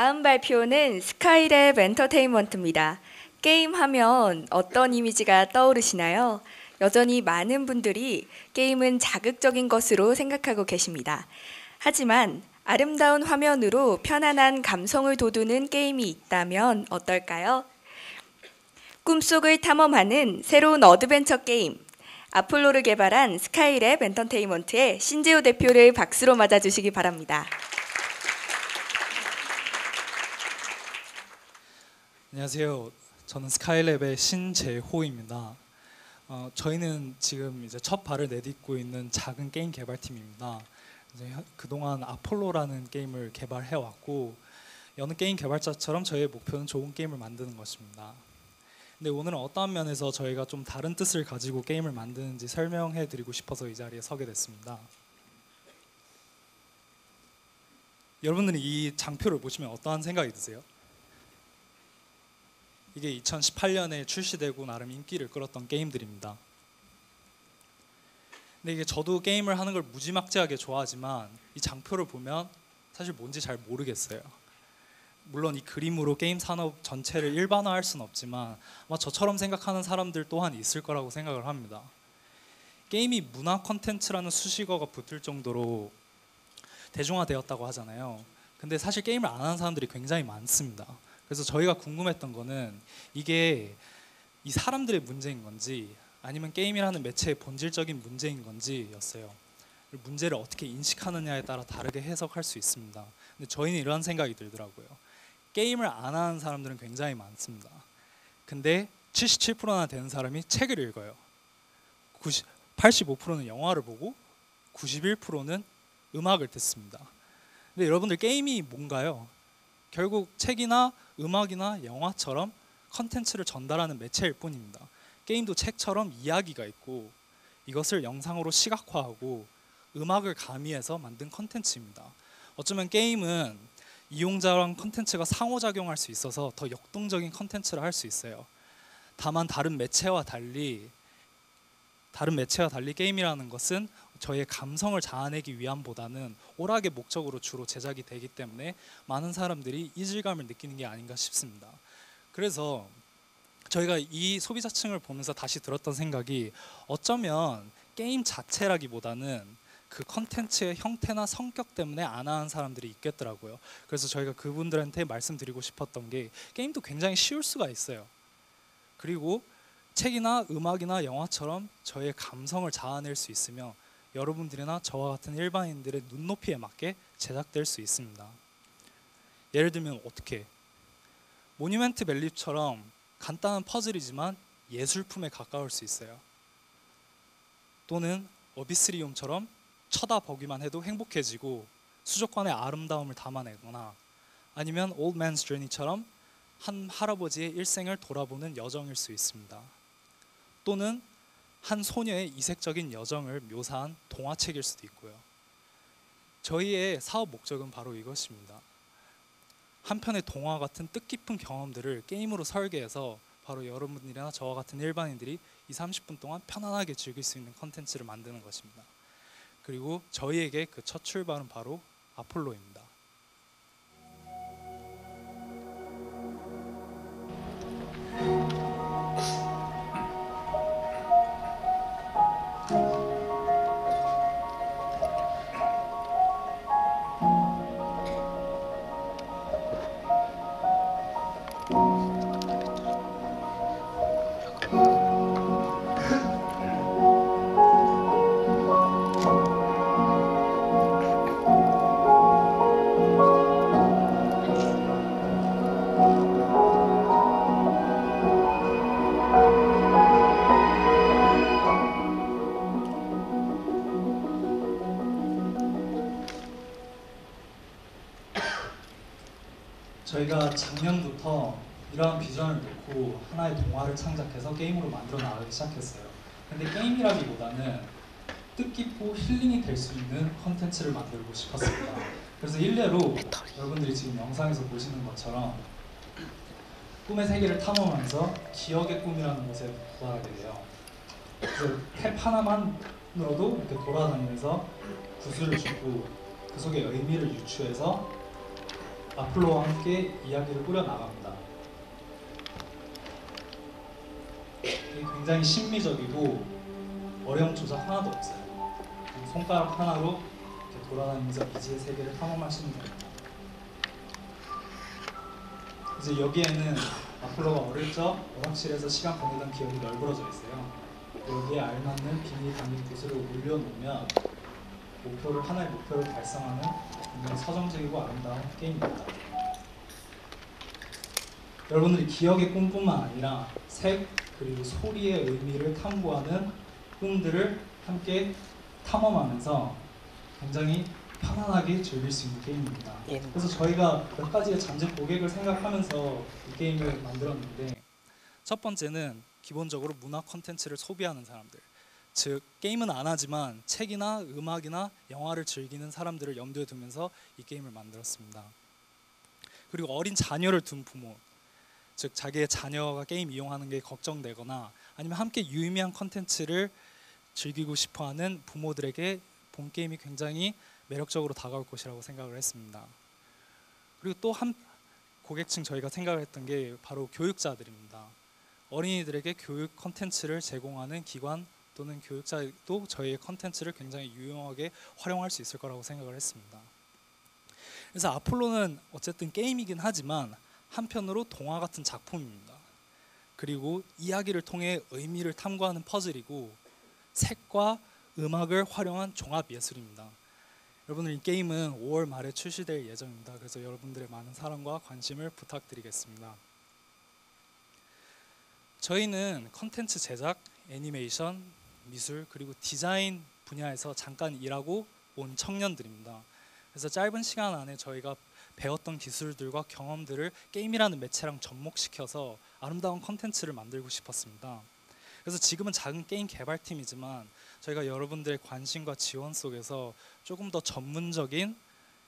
다음 발표는 스카이랩 엔터테인먼트입니다. 게임하면 어떤 이미지가 떠오르시나요? 여전히 많은 분들이 게임은 자극적인 것으로 생각하고 계십니다. 하지만 아름다운 화면으로 편안한 감성을 돋우는 게임이 있다면 어떨까요? 꿈속을 탐험하는 새로운 어드벤처 게임 아폴로를 개발한 스카이랩 엔터테인먼트의 신재호 대표를 박수로 맞아주시기 바랍니다. 안녕하세요. 저는 스카이랩의 신재호입니다. 어, 저희는 지금 이제 첫 발을 내딛고 있는 작은 게임 개발팀입니다. 그동안 아폴로라는 게임을 개발해 왔고 여느 게임 개발자처럼 저희의 목표는 좋은 게임을 만드는 것입니다. 근데 오늘은 어떠한 면에서 저희가 좀 다른 뜻을 가지고 게임을 만드는지 설명해 드리고 싶어서 이 자리에 서게 됐습니다. 여러분들이 이 장표를 보시면 어떠한 생각이 드세요? 이게 2018년에 출시되고 나름 인기를 끌었던 게임들입니다. 근데 이게 저도 게임을 하는 걸 무지막지하게 좋아하지만 이 장표를 보면 사실 뭔지 잘 모르겠어요. 물론 이 그림으로 게임 산업 전체를 일반화할 수는 없지만 아마 저처럼 생각하는 사람들 또한 있을 거라고 생각을 합니다. 게임이 문화 콘텐츠라는 수식어가 붙을 정도로 대중화되었다고 하잖아요. 근데 사실 게임을 안 하는 사람들이 굉장히 많습니다. 그래서 저희가 궁금했던 거는 이게 이 사람들의 문제인 건지 아니면 게임이라는 매체의 본질적인 문제인 건지였어요. 문제를 어떻게 인식하느냐에 따라 다르게 해석할 수 있습니다. 근데 저희는 이런 생각이 들더라고요. 게임을 안 하는 사람들은 굉장히 많습니다. 근데 77%나 되는 사람이 책을 읽어요. 90, 85%는 영화를 보고 91%는 음악을 듣습니다. 근데 여러분들 게임이 뭔가요? 결국 책이나 음악이나 영화처럼 컨텐츠를 전달하는 매체일 뿐입니다. 게임도 책처럼 이야기가 있고 이것을 영상으로 시각화하고 음악을 가미해서 만든 컨텐츠입니다. 어쩌면 게임은 이용자랑 컨텐츠가 상호작용할 수 있어서 더 역동적인 컨텐츠를 할 수 있어요. 다만 다른 매체와 달리 다른 매체와 달리 게임이라는 것은 저희의 감성을 자아내기 위함보다는 오락의 목적으로 주로 제작이 되기 때문에 많은 사람들이 이질감을 느끼는 게 아닌가 싶습니다. 그래서 저희가 이 소비자층을 보면서 다시 들었던 생각이 어쩌면 게임 자체라기보다는 그 컨텐츠의 형태나 성격 때문에 안 하는 사람들이 있겠더라고요. 그래서 저희가 그분들한테 말씀드리고 싶었던 게 게임도 굉장히 쉬울 수가 있어요. 그리고 책이나 음악이나 영화처럼 저의 감성을 자아낼 수 있으며 여러분들이나 저와 같은 일반인들의 눈높이에 맞게 제작될 수 있습니다. 예를 들면 어떻게 모니멘트 밸립처럼 간단한 퍼즐이지만 예술품에 가까울 수 있어요. 또는 어비스리움처럼 쳐다보기만 해도 행복해지고 수족관의 아름다움을 담아내거나 아니면 Man's Journey처럼 한 할아버지의 일생을 돌아보는 여정일 수 있습니다. 또는 한 소녀의 이색적인 여정을 묘사한 동화책일 수도 있고요. 저희의 사업 목적은 바로 이것입니다. 한 편의 동화 같은 뜻깊은 경험들을 게임으로 설계해서 바로 여러분들이나 저와 같은 일반인들이 2, 30분 동안 편안하게 즐길 수 있는 컨텐츠를 만드는 것입니다. 그리고 저희에게 그 첫 출발은 바로 아폴로입니다. 저희가 작년부터 이러한 비전을 놓고 하나의 동화를 창작해서 게임으로 만들어 나가기 시작했어요. 근데 게임이라기보다는 뜻깊고 힐링이 될 수 있는 컨텐츠를 만들고 싶었습니다. 그래서 일례로 여러분들이 지금 영상에서 보시는 것처럼 꿈의 세계를 탐험하면서 기억의 꿈이라는 곳에 도달하게 돼요. 그래서 탭 하나만으로도 이렇게 돌아다니면서 구슬을 주고 그 속에 의미를 유추해서 아플로와 함께 이야기를 꾸려 나갑니다. 이게 굉장히 심미적이고 어려움 조작 하나도 없어요. 손가락 하나로 돌아다니면서 미지의 세계를 탐험하시면 됩니다. 이제 여기에는 아폴로가 어릴 적 오락실에서 시간 보내던 기억이 널브러져 있어요. 여기에 알맞는 비밀 담긴 구슬을 올려놓으면 목표를 하나의 목표를 달성하는 서정적이고 아름다운 게임입니다. 여러분들이 기억의 꿈뿐만 아니라 색 그리고 소리의 의미를 탐구하는 꿈들을 함께 탐험하면서 굉장히 편안하게 즐길 수 있는 게임입니다. 예. 그래서 저희가 몇 가지의 잠재 고객을 생각하면서 이 게임을 만들었는데 첫 번째는 기본적으로 문화 콘텐츠를 소비하는 사람들. 즉 게임은 안 하지만 책이나 음악이나 영화를 즐기는 사람들을 염두에 두면서 이 게임을 만들었습니다. 그리고 어린 자녀를 둔 부모, 즉 자기의 자녀가 게임 이용하는 게 걱정되거나 아니면 함께 유의미한 콘텐츠를 즐기고 싶어하는 부모들에게 본 게임이 굉장히 매력적으로 다가올 것이라고 생각을 했습니다. 그리고 또 한 고객층 저희가 생각을 했던 게 바로 교육자들입니다. 어린이들에게 교육 콘텐츠를 제공하는 기관 또는 교육자도 저희의 콘텐츠를 굉장히 유용하게 활용할 수 있을 거라고 생각을 했습니다. 그래서 아폴로는 어쨌든 게임이긴 하지만 한편으로 동화 같은 작품입니다. 그리고 이야기를 통해 의미를 탐구하는 퍼즐이고 색과 음악을 활용한 종합 예술입니다. 여러분들 이 게임은 5월 말에 출시될 예정입니다. 그래서 여러분들의 많은 사랑과 관심을 부탁드리겠습니다. 저희는 컨텐츠 제작, 애니메이션, 미술 그리고 디자인 분야에서 잠깐 일하고 온 청년들입니다. 그래서 짧은 시간 안에 저희가 배웠던 기술들과 경험들을 게임이라는 매체랑 접목시켜서 아름다운 컨텐츠를 만들고 싶었습니다. 그래서 지금은 작은 게임 개발팀이지만 저희가 여러분들의 관심과 지원 속에서 조금 더 전문적인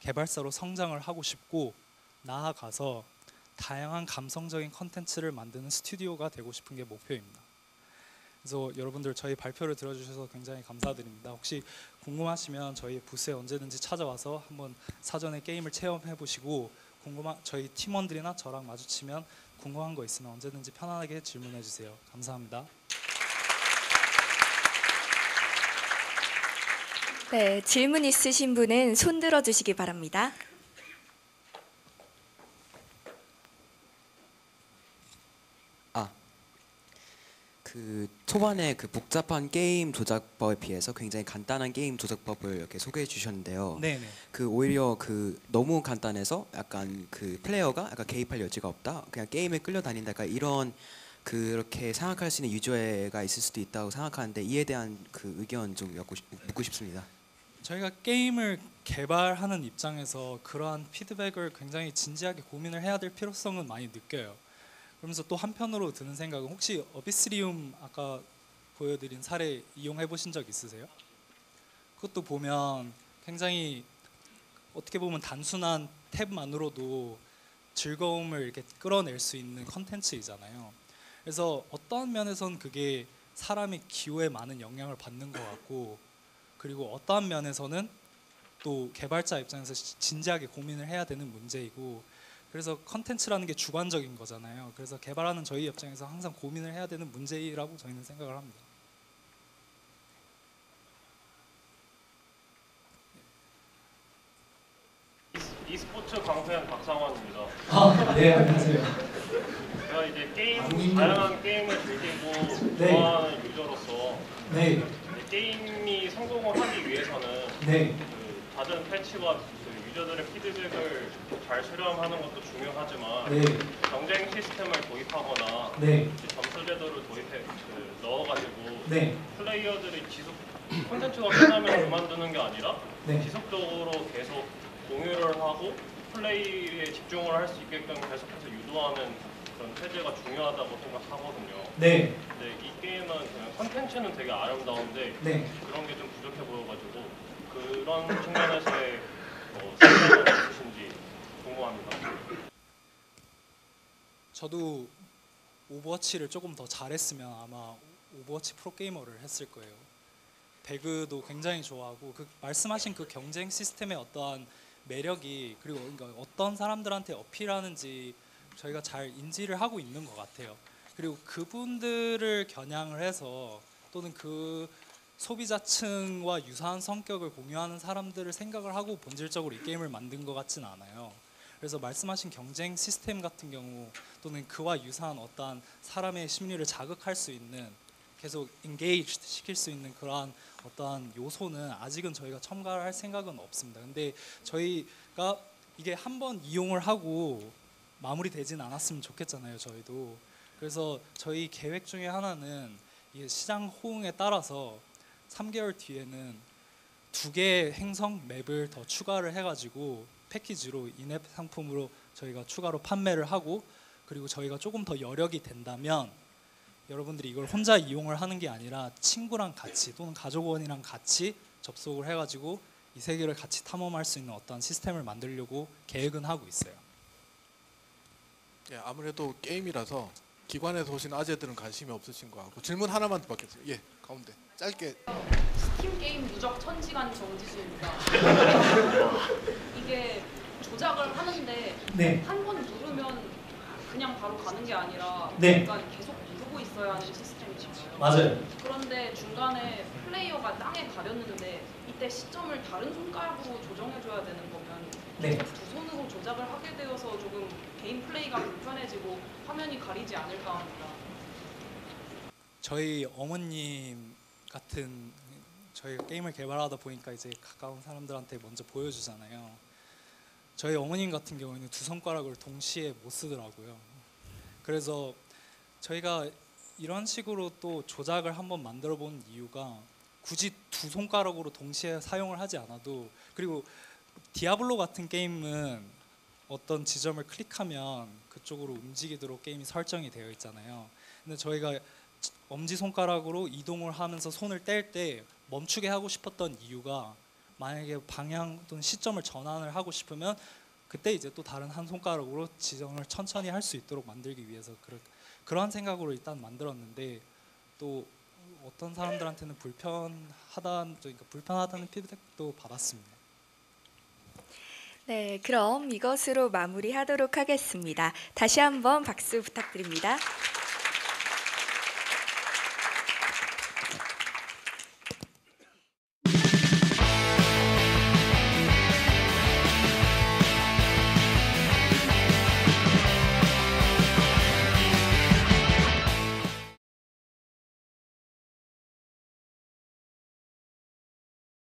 개발사로 성장을 하고 싶고 나아가서 다양한 감성적인 컨텐츠를 만드는 스튜디오가 되고 싶은 게 목표입니다. 그래서 여러분들 저희 발표를 들어주셔서 굉장히 감사드립니다. 혹시 궁금하시면 저희 부스에 언제든지 찾아와서 한번 사전에 게임을 체험해 보시고 궁금한 저희 팀원들이나 저랑 마주치면 궁금한 거 있으면 언제든지 편안하게 질문해 주세요. 감사합니다. 네, 질문 있으신 분은 손 들어 주시기 바랍니다. 아, 그 초반에 그 복잡한 게임 조작법에 비해서 굉장히 간단한 게임 조작법을 이렇게 소개해 주셨는데요. 네, 네. 그 오히려 그 너무 간단해서 약간 그 플레이어가 약간 개입할 여지가 없다. 그냥 게임에 끌려다닌다. 약간 이런 그렇게 생각할 수 있는 유저가 있을 수도 있다고 생각하는데 이에 대한 그 의견 좀 묻고 싶습니다. 저희가 게임을 개발하는 입장에서 그러한 피드백을 굉장히 진지하게 고민을 해야 될 필요성은 많이 느껴요. 그러면서 또 한편으로 드는 생각은 혹시 어비스리움 아까 보여드린 사례 이용해 보신 적 있으세요? 그것도 보면 굉장히 어떻게 보면 단순한 탭만으로도 즐거움을 이렇게 끌어낼 수 있는 컨텐츠이잖아요. 그래서 어떠한 면에선 그게 사람의 기호에 많은 영향을 받는 것 같고 그리고 어떠한 면에서는 또 개발자 입장에서 시- 진지하게 고민을 해야 되는 문제이고 그래서 컨텐츠라는 게 주관적인 거잖아요. 그래서 개발하는 저희 입장에서 항상 고민을 해야 되는 문제라고 저희는 생각을 합니다. e스포츠 강사연 박상원입니다. 아, 네, 안녕하세요. 제가 이제 게임 아니, 다양한 게임을 즐기고 네. 좋아하는 유저로서 네, 게임이 성공을 하기 위해서는 네, 그 받은 패치와 그 유저들의 피드백을 잘 수렴하는 것도 중요하지만 네, 경쟁 시스템을 도입하거나 네, 점수 제도를 도입해 그 넣어가지고 네, 플레이어들이 지속 콘텐츠가 끝나면 그만두는 게 아니라 네, 지속적으로 계속 공유를 하고 플레이에 집중을 할 수 있게끔 계속해서 유도하는 그런 체제가 중요하다고 생각하거든요. 네, 근데 이 게임은 그냥 컨텐츠는 되게 아름다운데 네. 그런 게 좀 부족해 보여가지고 그런 측면에서의 어, 생각은 있으신지 궁금합니다. 저도 오버워치를 조금 더 잘했으면 아마 오버워치 프로게이머를 했을 거예요. 배그도 굉장히 좋아하고 그 말씀하신 그 경쟁 시스템의 어떠한 매력이 그리고 그러니까 어떤 사람들한테 어필하는지 저희가 잘 인지를 하고 있는 것 같아요. 그리고 그분들을 겨냥을 해서 또는 그 소비자층과 유사한 성격을 공유하는 사람들을 생각을 하고 본질적으로 이 게임을 만든 것 같지는 않아요. 그래서 말씀하신 경쟁 시스템 같은 경우 또는 그와 유사한 어떠한 사람의 심리를 자극할 수 있는 계속 engaged 시킬 수 있는 그러한 어떠한 요소는 아직은 저희가 첨가를 할 생각은 없습니다. 근데 저희가 이게 한 번 이용을 하고 마무리되진 않았으면 좋겠잖아요. 저희도 그래서 저희 계획 중에 하나는 이 시장 호응에 따라서 3개월 뒤에는 두 개의 행성 맵을 더 추가를 해가지고 패키지로 인앱 상품으로 저희가 추가로 판매를 하고 그리고 저희가 조금 더 여력이 된다면 여러분들이 이걸 혼자 이용을 하는 게 아니라 친구랑 같이 또는 가족원이랑 같이 접속을 해가지고 이 세계를 같이 탐험할 수 있는 어떤 시스템을 만들려고 계획은 하고 있어요. 예, 아무래도 게임이라서 기관에서 오신 아재들은 관심이 없으신 것 같고 질문 하나만 더 받겠습니다. 예, 가운데 짧게 스 팀 게임 누적 천지간 정지수입니다. 이게 조작을 하는데 네. 한 번 누르면 그냥 바로 가는 게 아니라 네. 약간 계속 누르고 있어야 하는 시스템이잖아요. 맞아요. 그런데 중간에 플레이어가 땅에 가렸는데 이때 시점을 다른 손가락으로 조정해줘야 되는 거면 네. 두 손으로 조작을 하게 되어서 조금 개인 플레이가 불편해지고 화면이 가리지 않을까 합니다. 저희 어머님 같은 저희가 게임을 개발하다 보니까 이제 가까운 사람들한테 먼저 보여주잖아요. 저희 어머님 같은 경우에는 두 손가락을 동시에 못 쓰더라고요. 그래서 저희가 이런 식으로 또 조작을 한번 만들어 본 이유가 굳이 두 손가락으로 동시에 사용을 하지 않아도 그리고 디아블로 같은 게임은 어떤 지점을 클릭하면 그쪽으로 움직이도록 게임이 설정이 되어 있잖아요. 근데 저희가 엄지 손가락으로 이동을 하면서 손을 뗄 때 멈추게 하고 싶었던 이유가 만약에 방향 또는 시점을 전환을 하고 싶으면 그때 이제 또 다른 한 손가락으로 지정을 천천히 할 수 있도록 만들기 위해서 그런 그러한 생각으로 일단 만들었는데 또 어떤 사람들한테는 불편하다 그러니까 불편하다는 피드백도 받았습니다. 네, 그럼 이것으로 마무리하도록 하겠습니다. 다시 한번 박수 부탁드립니다.